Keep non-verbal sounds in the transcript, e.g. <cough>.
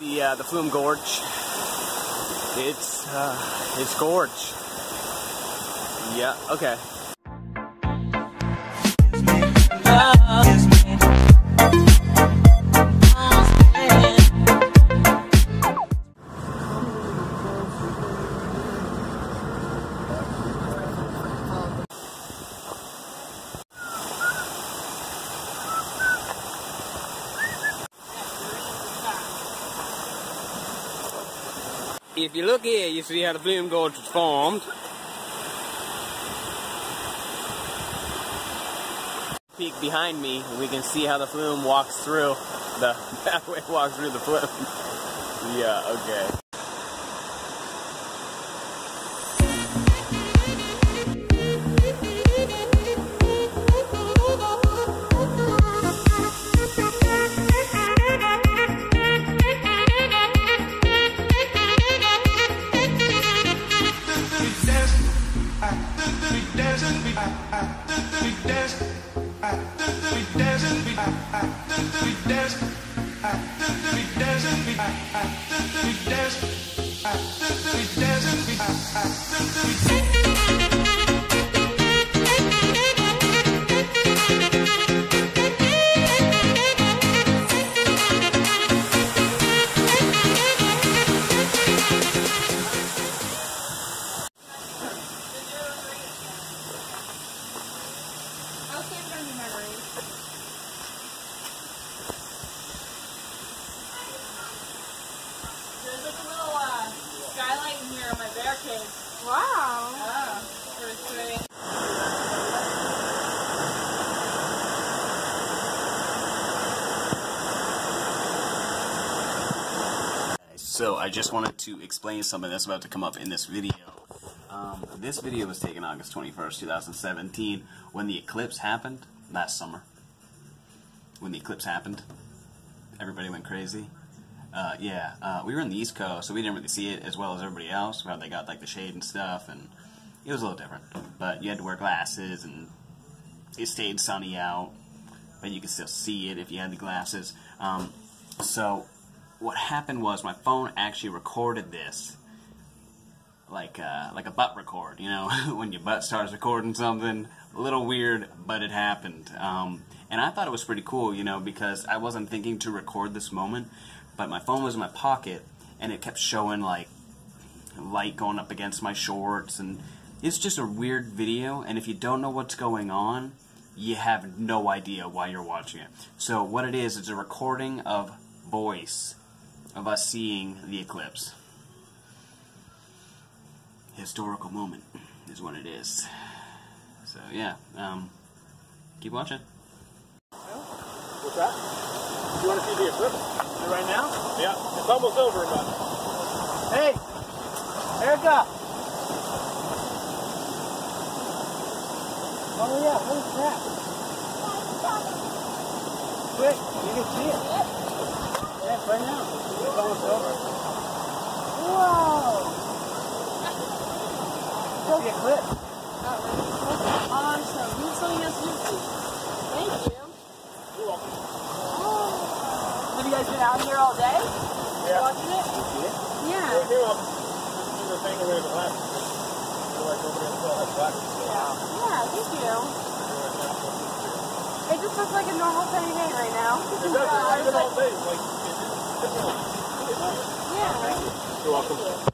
The uh, the Flume Gorge. It's uh, it's gorge. Yeah. Okay. If you look here, you see how the Flume Gorge was formed. Peek behind me, we can see how the flume walks through the <laughs> pathway walks through the flume. yeah, okay. There's Wow. So I just wanted to explain something that's about to come up in this video. Um, this video was taken August 21st, 2017, when the eclipse happened last summer. When the eclipse happened, everybody went crazy. Uh, yeah, uh, we were in the East Coast, so we didn't really see it as well as everybody else. Where they got like the shade and stuff, and it was a little different. But you had to wear glasses, and it stayed sunny out, but you could still see it if you had the glasses. Um, so what happened was my phone actually recorded this like uh, like a butt record, you know, <laughs> when your butt starts recording something. A little weird, but it happened. Um, and I thought it was pretty cool, you know, because I wasn't thinking to record this moment, but my phone was in my pocket, and it kept showing like light going up against my shorts, and it's just a weird video. And if you don't know what's going on, you have no idea why you're watching it. So what it is, it's a recording of voice of us seeing the eclipse. Historical moment is what it is. So yeah, um, keep watching. What's that? You want to see the eclipse? Right now? Yeah, it's almost over, but. Hey, Erica. Oh yeah, holy crap. Quick, you can see it. Yeah, right now. It's almost over. Whoa. It's the eclipse. Awesome. Who's telling us you Thank you. You're welcome. Have you guys been out here all day? Yeah. Watching it? Yeah. Right here, I'm the thing where the glasses. Feel like nobody else still has glasses. Yeah, thank you. It just looks like a normal sunny day right now. It does. It's like day. It's, it's, it's, Yeah. You're welcome.